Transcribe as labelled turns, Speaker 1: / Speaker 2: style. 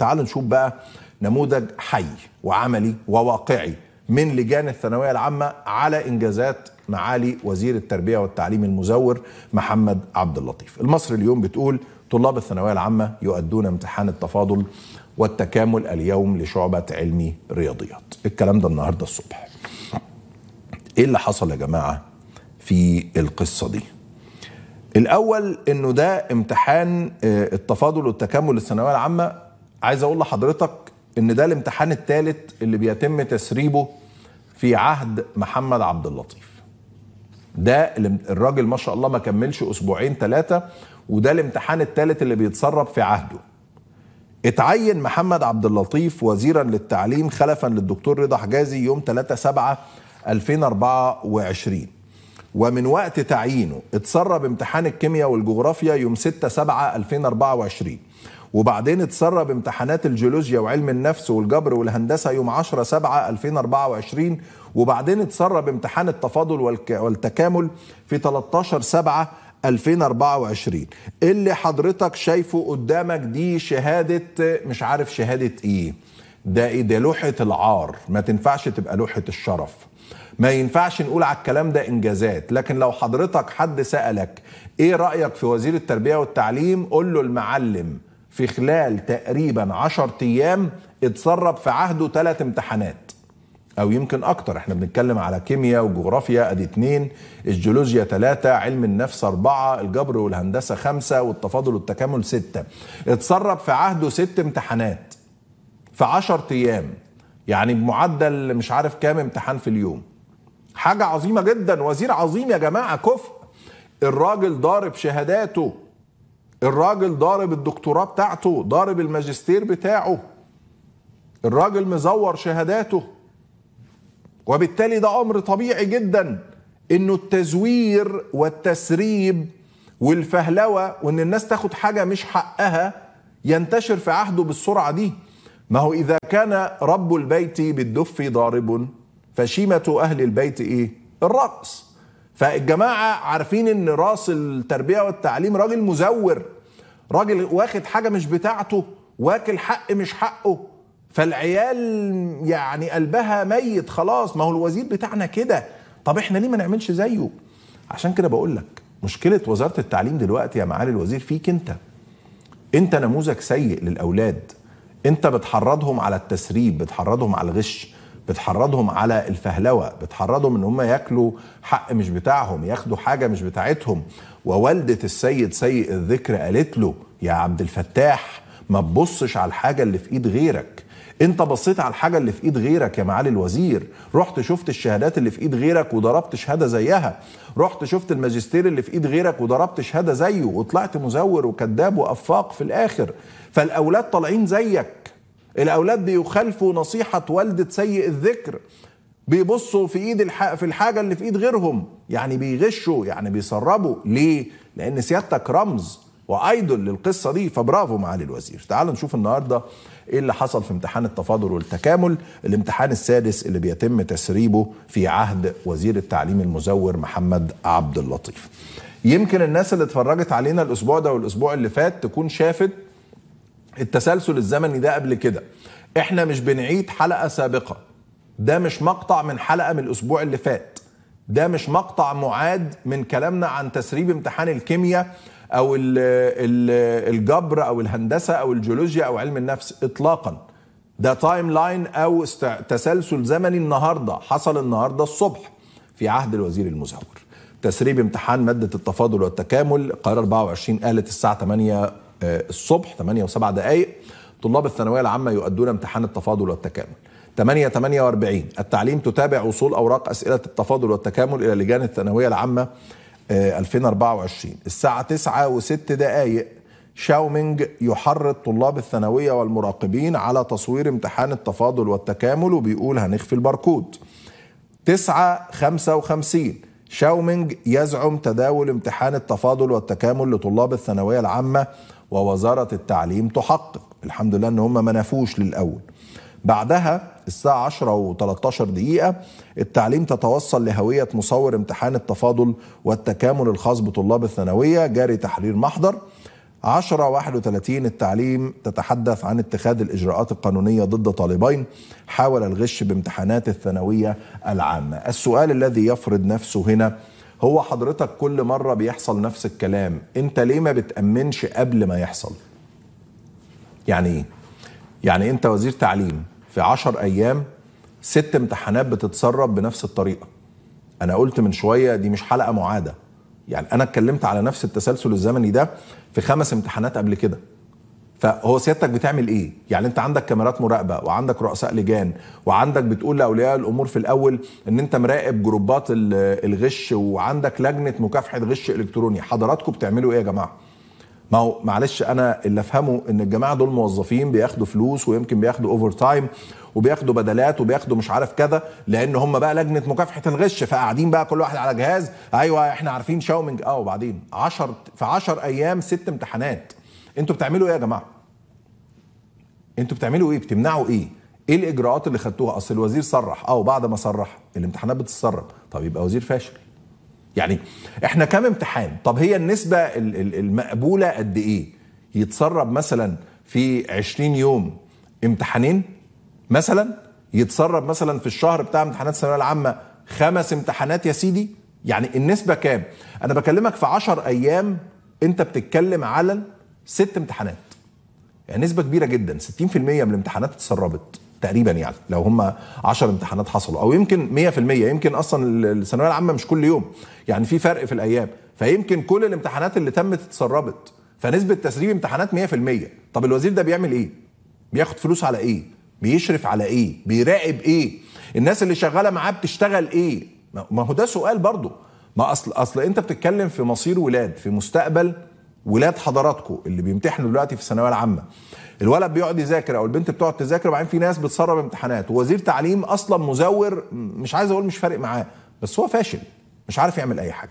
Speaker 1: تعالوا نشوف بقى نموذج حي وعملي وواقعي من لجان الثانوية العامة على إنجازات معالي وزير التربية والتعليم المزور محمد عبد اللطيف. المصري اليوم بتقول طلاب الثانوية العامة يؤدون امتحان التفاضل والتكامل اليوم لشعبة علمي رياضيات. الكلام ده النهارده الصبح. إيه اللي حصل يا جماعة في القصة دي؟ الأول إنه ده امتحان التفاضل والتكامل للثانوية العامة عايز أقول لحضرتك ان ده الامتحان الثالث اللي بيتم تسريبه في عهد محمد عبد اللطيف. ده الراجل ما شاء الله ما كملش أسبوعين ثلاثة وده الامتحان الثالث اللي بيتسرب في عهده. اتعين محمد عبد اللطيف وزيرا للتعليم خلفا للدكتور رضا حجازي يوم 3 7 2024 ومن وقت تعيينه اتسرب امتحان الكيمياء والجغرافيا يوم 6 7 2024 وبعدين اتسرب امتحانات الجيولوجيا وعلم النفس والجبر والهندسة يوم 10 7 2024 وبعدين اتسرب امتحان التفاضل والتكامل في 13 7 2024 اللي حضرتك شايفه قدامك دي شهادة مش عارف شهادة إيه. ده إيه؟ ده لوحة العار. ما تنفعش تبقى لوحة الشرف. ما ينفعش نقول على الكلام ده إنجازات. لكن لو حضرتك حد سألك إيه رأيك في وزير التربية والتعليم قول له المعلم. في خلال تقريبا 10 أيام اتسرب في عهده ثلاث امتحانات. أو يمكن أكتر إحنا بنتكلم على كيمياء وجغرافيا أدي اتنين الجيولوجيا ثلاثة علم النفس أربعة الجبر والهندسة خمسة والتفاضل والتكامل ستة. اتسرب في عهده ست امتحانات في 10 أيام. يعني بمعدل مش عارف كام امتحان في اليوم. حاجة عظيمة جدا وزير عظيم يا جماعة كفء. الراجل ضارب شهاداته الراجل ضارب الدكتوراه بتاعته ضارب الماجستير بتاعه. الراجل مزور شهاداته. وبالتالي ده أمر طبيعي جدا إنه التزوير والتسريب والفهلوة وإن الناس تاخد حاجة مش حقها ينتشر في عهده بالسرعة دي. ما هو إذا كان رب البيت بالدف ضارب فشيمة أهل البيت إيه؟ الرقص فالجماعة عارفين إن رأس التربية والتعليم راجل مزور. راجل واخد حاجة مش بتاعته واكل حق مش حقه. فالعيال يعني قلبها ميت خلاص. ما هو الوزير بتاعنا كده. طب إحنا ليه ما نعملش زيه؟ عشان كده بقول لك مشكلة وزارة التعليم دلوقتي يا معالي الوزير فيك أنت. أنت نموذج سيء للأولاد. أنت بتحرضهم على التسريب بتحرضهم على الغش. بتحرضهم على الفهلوة بتحرضهم إن هم ياكلوا حق مش بتاعهم ياخدوا حاجة مش بتاعتهم. ووالدة السيد سيء الذكر قالت له يا عبد الفتاح ما تبصش على الحاجة اللي في إيد غيرك. أنت بصيت على الحاجة اللي في إيد غيرك يا معالي الوزير. رحت شفت الشهادات اللي في إيد غيرك وضربت شهادة زيها. رحت شفت الماجستير اللي في إيد غيرك وضربت شهادة زيه. وطلعت مزور وكذاب وأفاق في الآخر. فالأولاد طالعين زيك. الاولاد بيخالفوا نصيحة والدة سيء الذكر بيبصوا في إيد الح... في الحاجة اللي في إيد غيرهم يعني بيغشوا يعني بيسربوا. ليه؟ لأن سيادتك رمز وأيدل للقصة دي فبرافو معالي الوزير. تعالوا نشوف النهارده إيه اللي حصل في امتحان التفاضل والتكامل الامتحان السادس اللي بيتم تسريبه في عهد وزير التعليم المزور محمد عبد اللطيف. يمكن الناس اللي اتفرجت علينا الأسبوع ده والأسبوع اللي فات تكون شافت التسلسل الزمني ده قبل كده إحنا مش بنعيد حلقة سابقة. ده مش مقطع من حلقة من الأسبوع اللي فات. ده مش مقطع معاد من كلامنا عن تسريب امتحان الكيمياء أو ال ال الجبر أو الهندسة أو الجيولوجيا أو علم النفس اطلاقا. ده timeline أو تسلسل زمني النهارده. حصل النهارده الصبح في عهد الوزير المزور تسريب امتحان مادة التفاضل والتكامل قرار 24 قالت الساعة 8 الصبح 8 و7 دقائق طلاب الثانوية العامة يؤدون امتحان التفاضل والتكامل. 8 48 التعليم تتابع وصول أوراق أسئلة التفاضل والتكامل إلى لجان الثانوية العامة 2024 الساعة 9 و6 دقائق شاومينج يحرض طلاب الثانوية والمراقبين على تصوير امتحان التفاضل والتكامل وبيقول هنخفي الباركود. 9 55 شاومينج يزعم تداول امتحان التفاضل والتكامل لطلاب الثانوية العامة ووزارة التعليم تحقق. الحمد لله إن هم ما للأول. بعدها الساعة 10 و13 دقيقة التعليم تتوصل لهوية مصور امتحان التفاضل والتكامل الخاص بطلاب الثانوية جاري تحرير محضر. 10 31 التعليم تتحدث عن اتخاذ الإجراءات القانونية ضد طالبين حاول الغش بامتحانات الثانوية العامة. السؤال الذي يفرض نفسه هنا هو حضرتك كل مرة بيحصل نفس الكلام أنت ليه ما بتأمنش قبل ما يحصل؟ يعني إيه؟ يعني أنت وزير تعليم في عشر أيام ست امتحانات بتتسرب بنفس الطريقة. أنا قلت من شوية دي مش حلقة معادة. يعني أنا اتكلمت على نفس التسلسل الزمني ده في خمس امتحانات قبل كده فهو سيادتك بتعمل إيه؟ يعني أنت عندك كاميرات مراقبة وعندك رؤساء لجان وعندك بتقول لأولياء الأمور في الأول إن أنت مراقب جروبات الغش وعندك لجنة مكافحة غش إلكتروني، حضراتكم بتعملوا إيه يا جماعة؟ ما هو معلش أنا اللي أفهمه إن الجماعة دول موظفين بياخدوا فلوس ويمكن بياخدوا overtime وبياخدوا بدلات وبياخدوا مش عارف كذا لأن هم بقى لجنة مكافحة الغش فقاعدين بقى كل واحد على جهاز أيوه إحنا عارفين شاومينج آه وبعدين 10 في 10 أيام ست امتحانات أنتوا بتعملوا إيه يا جماعة؟ أنتوا بتعملوا إيه؟ بتمنعوا إيه؟ إيه الإجراءات اللي خدتوها؟ أصل الوزير صرح آه وبعد ما صرح الامتحانات بتتسرب طب يبقى وزير فاشل يعني إحنا كام امتحان؟ طب هي النسبة المقبولة قد إيه؟ يتسرب مثلا في 20 يوم امتحانين مثلا؟ يتسرب مثلا في الشهر بتاع امتحانات الثانوية العامة خمس امتحانات يا سيدي؟ يعني النسبة كام؟ أنا بكلمك في 10 أيام أنت بتتكلم على ست امتحانات. يعني نسبة كبيرة جدا 60% من الامتحانات اتسربت. تقريبا يعني لو هم 10 امتحانات حصلوا أو يمكن 100% يمكن أصلا الثانوية العامة مش كل يوم يعني في فرق في الأيام فيمكن كل الامتحانات اللي تمت اتسربت فنسبة تسريب امتحانات 100% طب الوزير ده بيعمل إيه؟ بياخد فلوس على إيه؟ بيشرف على إيه؟ بيراقب إيه؟ الناس اللي شغالة معاه بتشتغل إيه؟ ما هو ده سؤال برضه. ما اصل أصل أنت بتتكلم في مصير ولاد في مستقبل ولاد حضراتكم اللي بيمتحنوا دلوقتي في الثانوية العامة. الولد بيقعد يذاكر أو البنت بتقعد تذاكر وبعدين في ناس بتسرب امتحانات. ووزير تعليم أصلا مزور مش عايز أقول مش فارق معاه بس هو فاشل مش عارف يعمل أي حاجة.